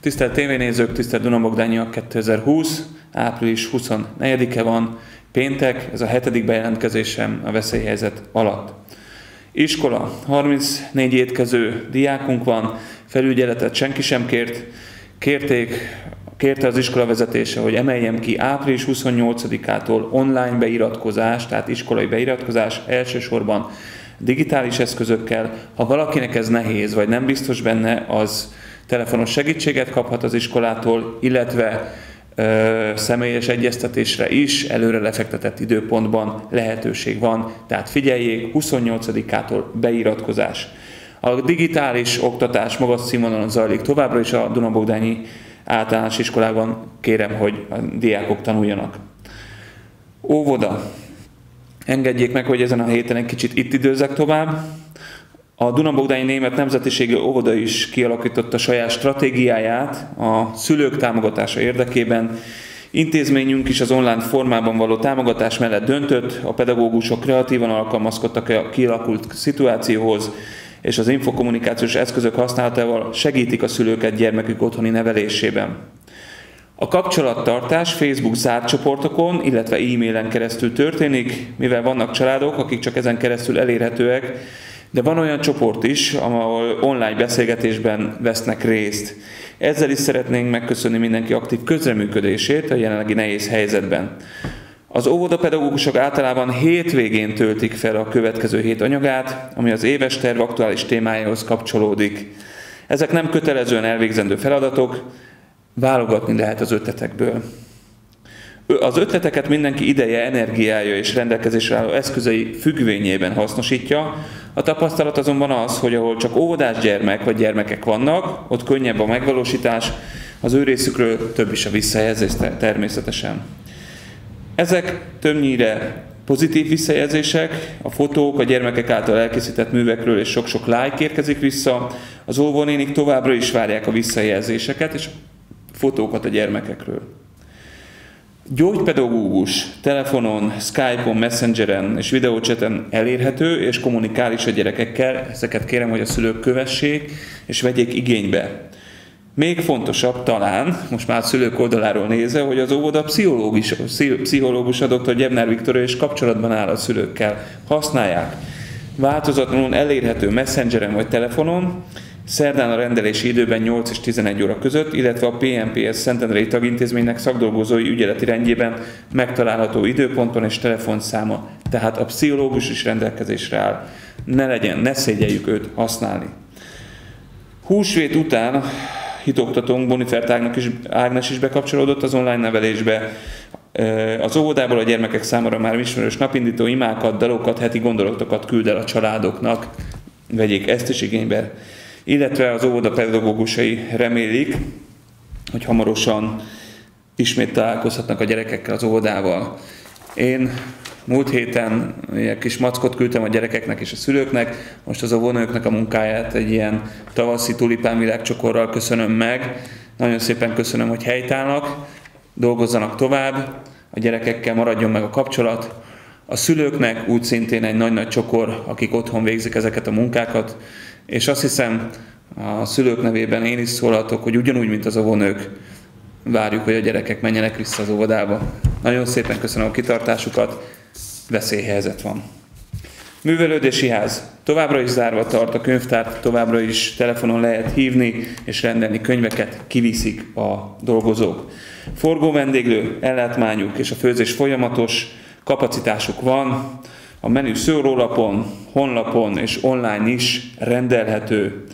Tisztelt tévénézők, tisztelt Dunabogdányiak 2020, április 24-e van, péntek, ez a hetedik bejelentkezésem a veszélyhelyzet alatt. Iskola, 34 étkező diákunk van, felügyeletet senki sem kért, kérték, kérte az iskola vezetése, hogy emeljem ki április 28-ától online beiratkozás, tehát iskolai beiratkozás elsősorban digitális eszközökkel. Ha valakinek ez nehéz, vagy nem biztos benne, az telefonos segítséget kaphat az iskolától, illetve személyes egyeztetésre is előre lefektetett időpontban lehetőség van. Tehát figyeljék, 28-ától beiratkozás. A digitális oktatás magas színvonalon zajlik továbbra is a Dunabogdányi általános iskolában. Kérem, hogy a diákok tanuljanak. Óvoda. Engedjék meg, hogy ezen a héten egy kicsit itt időzek tovább. A Dunabogdányi Német Nemzetiségi Óvoda is kialakította saját stratégiáját a szülők támogatása érdekében. Intézményünk is az online formában való támogatás mellett döntött, a pedagógusok kreatívan alkalmazkodtak a kialakult szituációhoz, és az infokommunikációs eszközök használatával segítik a szülőket gyermekük otthoni nevelésében. A kapcsolattartás Facebook zárt csoportokon, illetve e-mailen keresztül történik, mivel vannak családok, akik csak ezen keresztül elérhetőek, de van olyan csoport is, ahol online beszélgetésben vesznek részt. Ezzel is szeretnénk megköszönni mindenki aktív közreműködését a jelenlegi nehéz helyzetben. Az óvodapedagógusok általában hétvégén töltik fel a következő hét anyagát, ami az éves terv aktuális témájához kapcsolódik. Ezek nem kötelezően elvégzendő feladatok, válogatni lehet az ötletekből. Az ötleteket mindenki ideje, energiája és rendelkezésre álló eszközei függvényében hasznosítja. A tapasztalat azonban az, hogy ahol csak óvodás gyermek vagy gyermekek vannak, ott könnyebb a megvalósítás, az ő részükről több is a visszajelzés természetesen. Ezek többnyire pozitív visszajelzések, a fotók a gyermekek által elkészített művekről és sok-sok like érkezik vissza. Az óvónénik továbbra is várják a visszajelzéseket és fotókat a gyermekekről. Gyógypedagógus telefonon, Skype-on, Messengeren és videócseten elérhető és kommunikál is a gyerekekkel. Ezeket kérem, hogy a szülők kövessék és vegyék igénybe. Még fontosabb talán, most már a szülők oldaláról nézve, hogy az óvoda pszichológus, pszichológus a dr. Gyebnár Viktor és kapcsolatban áll a szülőkkel. Használják. Változatlanul elérhető messengeren vagy telefonon, Szerdán a rendelési időben 8 és 11 óra között, illetve a PNPS Szentendrei Tagintézménynek szakdolgozói ügyeleti rendjében megtalálható időponton és telefonszáma, tehát a pszichológus is rendelkezésre áll. Ne legyen, ne szégyeljük őt használni. Húsvét után hitoktatónk Bonifert Ágnes is, Ágnes is bekapcsolódott az online nevelésbe. Az óvodából a gyermekek számára már ismerős napindító imákat, dalokat, heti gondolatokat küld el a családoknak. Vegyék ezt is igénybe illetve az óvoda pedagógusai remélik, hogy hamarosan ismét találkozhatnak a gyerekekkel az óvodával. Én múlt héten egy kis mackot küldtem a gyerekeknek és a szülőknek, most az óvónőknek a munkáját egy ilyen tavaszi tulipán világcsokorral köszönöm meg. Nagyon szépen köszönöm, hogy helytállnak, dolgozzanak tovább, a gyerekekkel maradjon meg a kapcsolat, a szülőknek úgy szintén egy nagy-nagy csokor, akik otthon végzik ezeket a munkákat, és azt hiszem, a szülők nevében én is szólhatok, hogy ugyanúgy, mint az óvónők, várjuk, hogy a gyerekek menjenek vissza az óvodába. Nagyon szépen köszönöm a kitartásukat, veszélyhelyzet van. Művelődési ház továbbra is zárva tart, a könyvtárt továbbra is telefonon lehet hívni és rendelni könyveket, kiviszik a dolgozók. Forgó vendéglő, ellátmányuk és a főzés folyamatos, kapacitásuk van, a menü szórólapon, honlapon és online is rendelhető.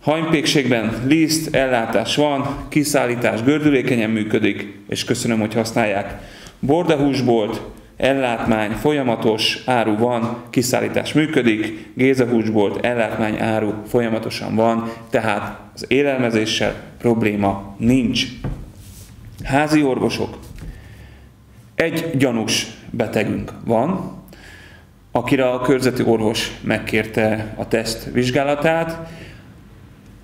Hajnpékségben liszt, ellátás van, kiszállítás gördülékenyen működik, és köszönöm, hogy használják. Bordahúsbolt, ellátmány, folyamatos áru van, kiszállítás működik, gézahúsbolt, ellátmány, áru folyamatosan van, tehát az élelmezéssel probléma nincs. Házi orvosok. Egy gyanús betegünk van, akire a körzeti orvos megkérte a teszt vizsgálatát.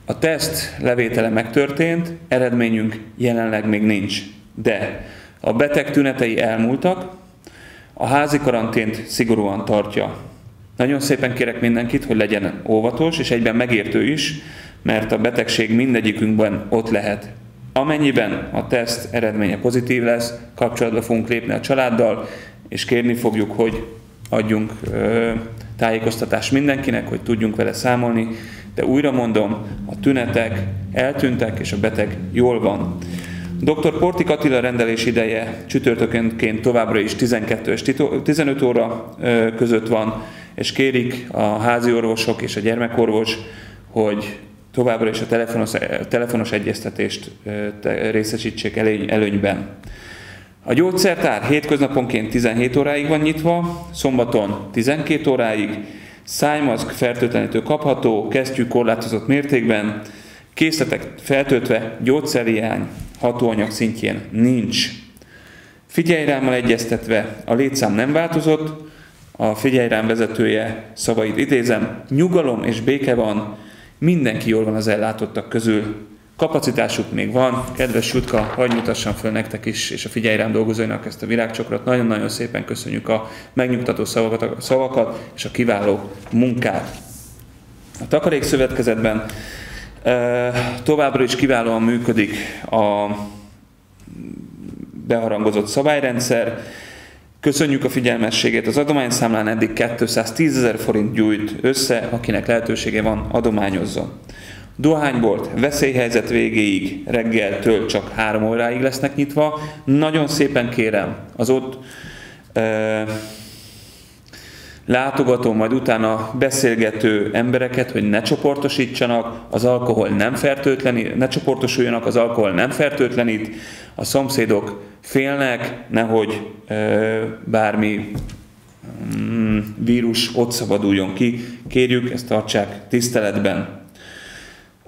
A teszt levétele megtörtént, eredményünk jelenleg még nincs, de a beteg tünetei elmúltak, a házi karantént szigorúan tartja. Nagyon szépen kérek mindenkit, hogy legyen óvatos, és egyben megértő is, mert a betegség mindegyikünkben ott lehet. Amennyiben a teszt eredménye pozitív lesz, kapcsolatba fogunk lépni a családdal, és kérni fogjuk, hogy adjunk tájékoztatást mindenkinek, hogy tudjunk vele számolni, de újra mondom, a tünetek eltűntek, és a beteg jól van. Dr. Portik Attila rendelés ideje csütörtökönként továbbra is 12 és 15 óra között van, és kérik a házi orvosok és a gyermekorvos, hogy továbbra is a telefonos, telefonos egyeztetést részesítsék előnyben. A gyógyszertár hétköznaponként 17 óráig van nyitva, szombaton 12 óráig, szájmaszk fertőtlenítő kapható, kesztyű korlátozott mértékben, készletek feltöltve, gyógyszerhiány hatóanyag szintjén nincs. Figyelj egyeztetve, a létszám nem változott, a figyelj vezetője szavait idézem, nyugalom és béke van, mindenki jól van az ellátottak közül, kapacitásuk még van. Kedves Jutka, hagyd mutassam föl nektek is, és a Figyelj rám dolgozóinak ezt a virágcsokrot. Nagyon-nagyon szépen köszönjük a megnyugtató szavakat, szavakat és a kiváló munkát. A Takarék Szövetkezetben e, továbbra is kiválóan működik a beharangozott szabályrendszer. Köszönjük a figyelmességét. Az adományszámlán eddig 210 ezer forint gyújt össze, akinek lehetősége van, adományozzon. Dohánybolt veszélyhelyzet végéig reggeltől csak három óráig lesznek nyitva. Nagyon szépen kérem az ott e, látogató, majd utána beszélgető embereket, hogy ne csoportosítsanak, az alkohol nem fertőtlenít, ne csoportosuljanak, az alkohol nem fertőtlenít, a szomszédok félnek, nehogy e, bármi mm, vírus ott szabaduljon ki. Kérjük, ezt tartsák tiszteletben.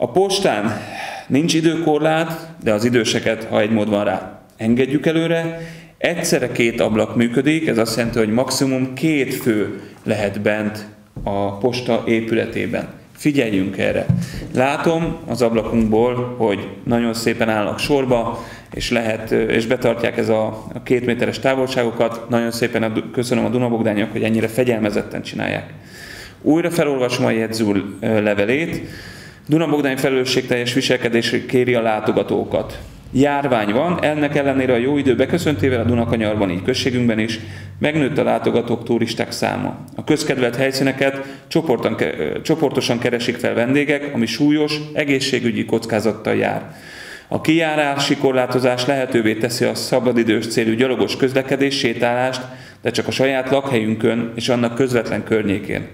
A postán nincs időkorlát, de az időseket, ha egy mód van rá, engedjük előre. Egyszerre két ablak működik, ez azt jelenti, hogy maximum két fő lehet bent a posta épületében. Figyeljünk erre. Látom az ablakunkból, hogy nagyon szépen állnak sorba, és, lehet, és betartják ez a, a két méteres távolságokat. Nagyon szépen köszönöm a Dunabogdányok, hogy ennyire fegyelmezetten csinálják. Újra felolvasom a jegyző levelét. Duna Bogdány felelősségteljes viselkedésre kéri a látogatókat. Járvány van, ennek ellenére a jó idő beköszöntével a Dunakanyarban, így községünkben is megnőtt a látogatók turisták száma. A közkedvelt helyszíneket csoportosan keresik fel vendégek, ami súlyos egészségügyi kockázattal jár. A kijárási korlátozás lehetővé teszi a szabadidős célú gyalogos közlekedés, sétálást, de csak a saját lakhelyünkön és annak közvetlen környékén.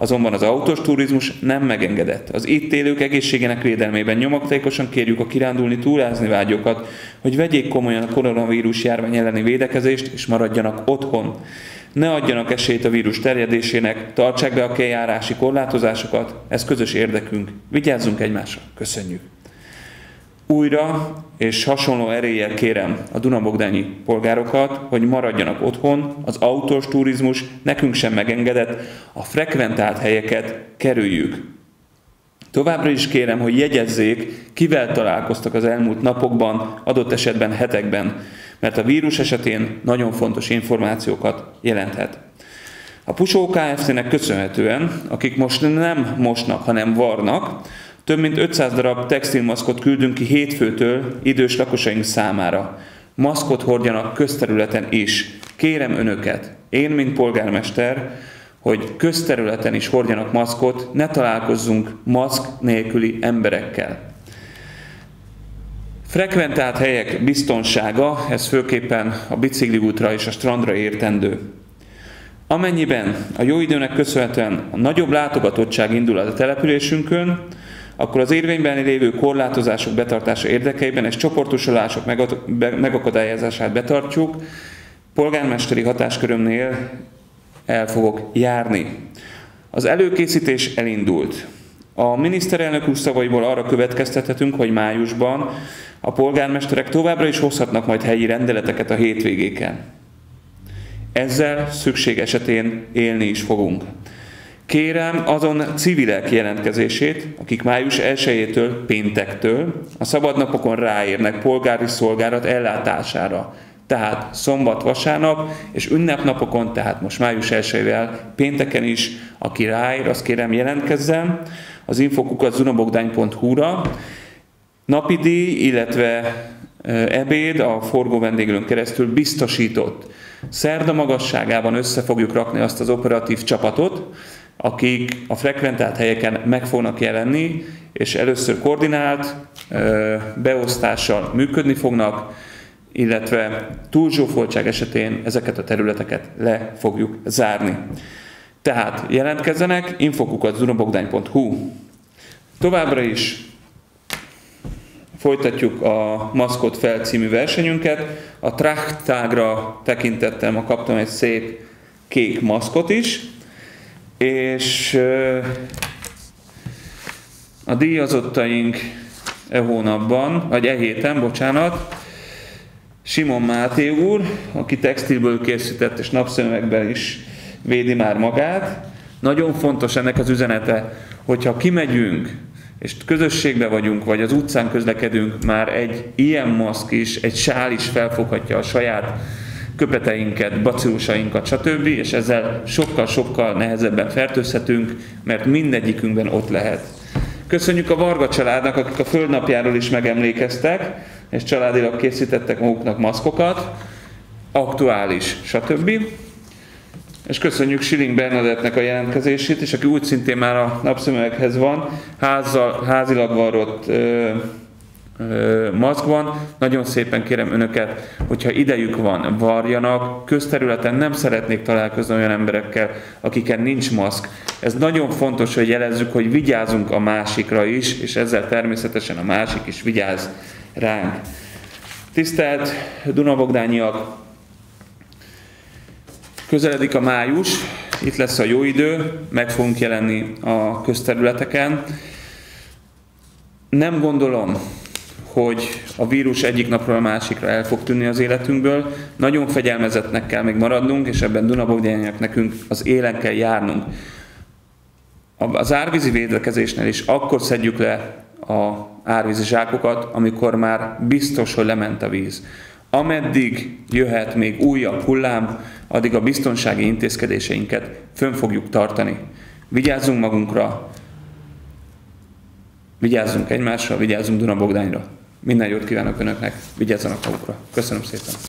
Azonban az autós turizmus nem megengedett. Az itt élők egészségének védelmében nyomoktékosan kérjük a kirándulni, túrázni vágyokat, hogy vegyék komolyan a koronavírus járvány elleni védekezést, és maradjanak otthon. Ne adjanak esélyt a vírus terjedésének, tartsák be a kijárási korlátozásokat, ez közös érdekünk. Vigyázzunk egymásra. Köszönjük! Újra és hasonló eréllyel kérem a Dunabogdányi polgárokat, hogy maradjanak otthon, az autós turizmus nekünk sem megengedett, a frekventált helyeket kerüljük. Továbbra is kérem, hogy jegyezzék, kivel találkoztak az elmúlt napokban, adott esetben hetekben, mert a vírus esetén nagyon fontos információkat jelenthet. A Pusó Kft-nek köszönhetően, akik most nem mosnak, hanem varnak, több mint 500 darab textilmaszkot küldünk ki hétfőtől idős lakosaink számára. Maszkot hordjanak közterületen is. Kérem önöket, én, mint polgármester, hogy közterületen is hordjanak maszkot, ne találkozzunk maszk nélküli emberekkel. Frekventált helyek biztonsága, ez főképpen a bicikliútra és a strandra értendő. Amennyiben a jó időnek köszönhetően a nagyobb látogatottság indul a településünkön, akkor az érvényben lévő korlátozások betartása érdekeiben és csoportosulások megakadályozását betartjuk, polgármesteri hatáskörömnél el fogok járni. Az előkészítés elindult. A miniszterelnök úr szavaiból arra következtethetünk, hogy májusban a polgármesterek továbbra is hozhatnak majd helyi rendeleteket a hétvégéken. Ezzel szükség esetén élni is fogunk. Kérem azon civilek jelentkezését, akik május 1-től, péntektől a szabadnapokon ráérnek polgári szolgálat ellátására. Tehát szombat, vasárnap, és ünnepnapokon, tehát most május 1 pénteken is, aki ráér, azt kérem jelentkezzen. az infokukat zunabogdány.hu-ra. Napi díj, illetve ebéd a forgó vendéglőn keresztül biztosított. Szerda magasságában össze fogjuk rakni azt az operatív csapatot, akik a frekventált helyeken meg fognak jelenni, és először koordinált beosztással működni fognak, illetve túlzsófoltság esetén ezeket a területeket le fogjuk zárni. Tehát jelentkezzenek, infokukat zunobogdány.hu. Továbbra is folytatjuk a Maszkot fel című versenyünket. A Trachtágra tekintettem, a kaptam egy szép kék maszkot is, és a díjazottaink e hónapban, vagy e héten, bocsánat, Simon Máté úr, aki textilből készített és napszemekben is védi már magát. Nagyon fontos ennek az üzenete, hogyha kimegyünk, és közösségbe vagyunk, vagy az utcán közlekedünk, már egy ilyen maszk is, egy sál is felfoghatja a saját köpeteinket, bacillusainkat, stb. És ezzel sokkal-sokkal nehezebben fertőzhetünk, mert mindegyikünkben ott lehet. Köszönjük a Varga családnak, akik a földnapjáról is megemlékeztek, és családilag készítettek maguknak maszkokat, aktuális, stb. És köszönjük Siling Bernadettnek a jelentkezését, és aki úgy szintén már a napszemüveghez van, házzal, házilag varrott ö, maszkban. Nagyon szépen kérem önöket, hogyha idejük van, varjanak. Közterületen nem szeretnék találkozni olyan emberekkel, akiken nincs maszk. Ez nagyon fontos, hogy jelezzük, hogy vigyázunk a másikra is, és ezzel természetesen a másik is vigyáz ránk. Tisztelt Dunabogdányiak, közeledik a május, itt lesz a jó idő, meg fogunk jelenni a közterületeken. Nem gondolom, hogy a vírus egyik napról a másikra el fog tűnni az életünkből. Nagyon fegyelmezetnek kell még maradnunk, és ebben Dunabogdányiak nekünk az élen kell járnunk. Az árvízi védekezésnél is akkor szedjük le a árvízi zsákokat, amikor már biztos, hogy lement a víz. Ameddig jöhet még újabb hullám, addig a biztonsági intézkedéseinket fönn fogjuk tartani. Vigyázzunk magunkra, vigyázzunk egymásra, vigyázzunk Dunabogdányra. Minden jót kívánok Önöknek, vigyázzanak magukra. Köszönöm szépen!